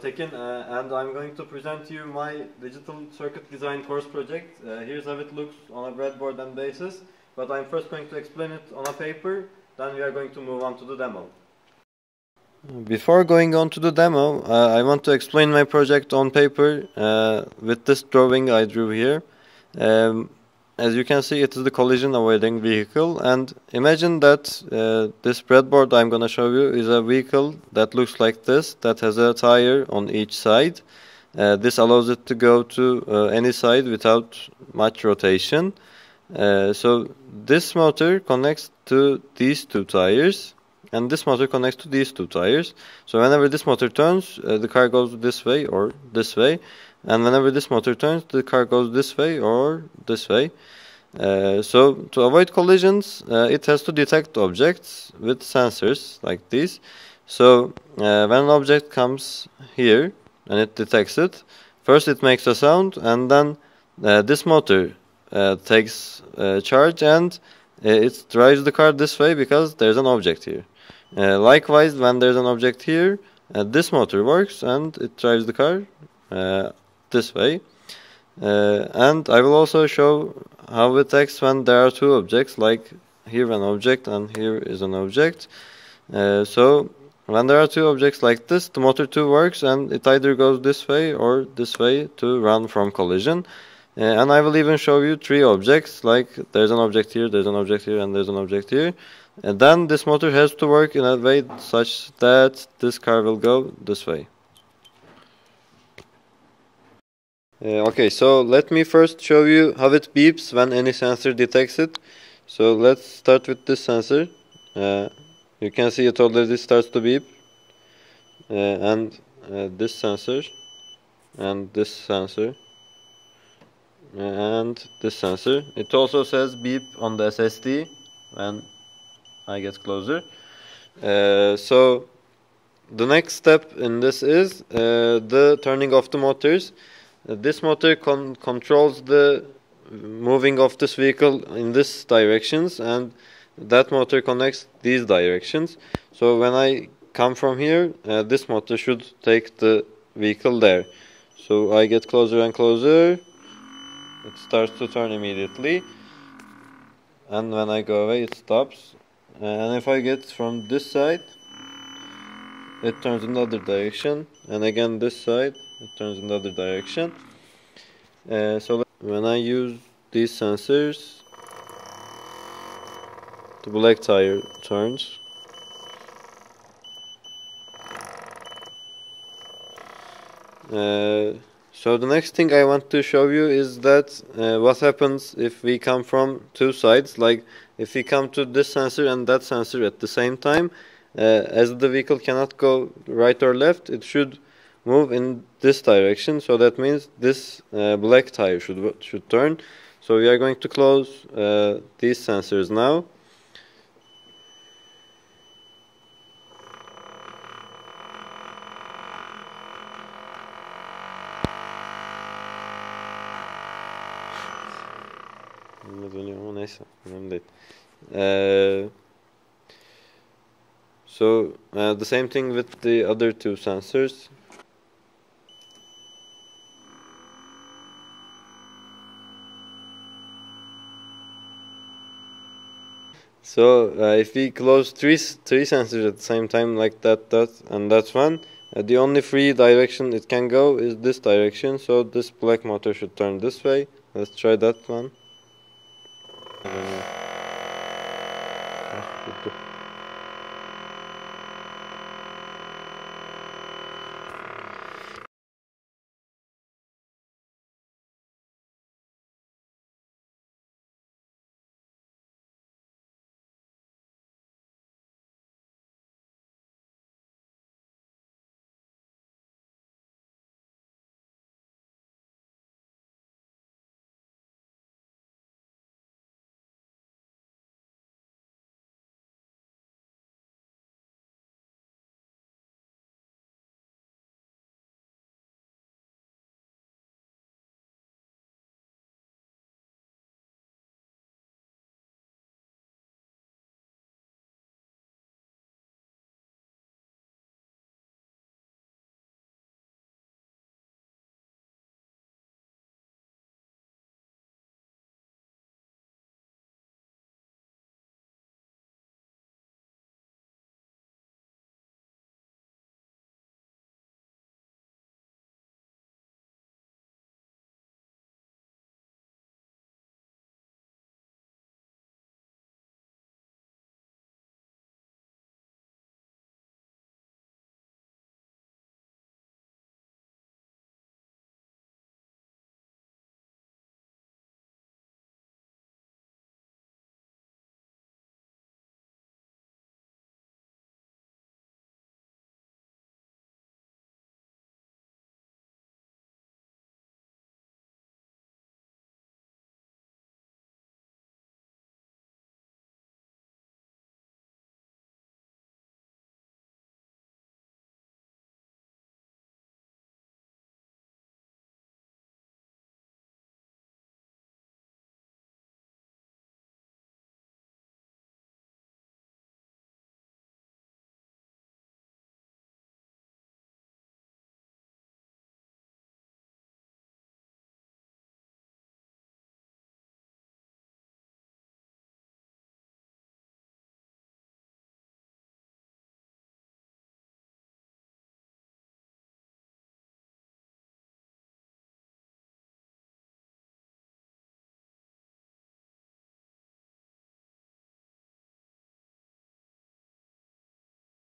Tekin, uh, and I'm going to present you my digital circuit design course project. Uh, here's how it looks on a breadboard and Basys, but I'm first going to explain it on a paper, then we are going to move on to the demo. Before going on to the demo, uh, I want to explain my project on paper uh, with this drawing I drew here. Um, as you can see, it is the collision avoiding vehicle. And imagine that uh, this breadboard I'm going to show you is a vehicle that looks like this, that has a tire on each side. Uh, this allows it to go to uh, any side without much rotation. Uh, so this motor connects to these two tires and this motor connects to these two tires. So whenever this motor turns, uh, the car goes this way or this way and whenever this motor turns the car goes this way or this way. Uh, so to avoid collisions uh, it has to detect objects with sensors like these. So uh, when an object comes here and it detects it first it makes a sound and then uh, this motor uh, takes charge and it drives the car this way because there's an object here. Likewise when there's an object here this motor works and it drives the car this way. Uh, and I will also show how it acts when there are two objects, like here an object and here is an object. Uh, so when there are two objects like this, the motor 2 works and it either goes this way or this way to run from collision. Uh, and I will even show you three objects, like there's an object here, there's an object here, and there's an object here. And then this motor has to work in a way such that this car will go this way. Uh, okay, so let me first show you how it beeps when any sensor detects it. So let's start with this sensor. Uh, you can see it already starts to beep. Uh, and uh, this sensor, and this sensor, and this sensor. It also says beep on the SSD when I get closer. Uh, so the next step in this is uh, the turning off the motors. This motor con controls the moving of this vehicle in this directions and that motor connects these directions. So when I come from here uh, this motor should take the vehicle there. So I get closer and closer. It starts to turn immediately. And when I go away it stops. And if I get from this side it turns another direction and again this side it turns another direction. Uh, so when I use these sensors the black tire turns. Uh, so the next thing I want to show you is that uh, what happens if we come from two sides. Like if we come to this sensor and that sensor at the same time as the vehicle cannot go right or left it should move in this direction. So that means this uh, black tire should should turn. So we are going to close uh, these sensors now. Uh, so uh, the same thing with the other two sensors So uh, if we close three three sensors at the same time like that, that and that's one, uh, the only free direction it can go is this direction. So this black motor should turn this way. Let's try that one. Uh,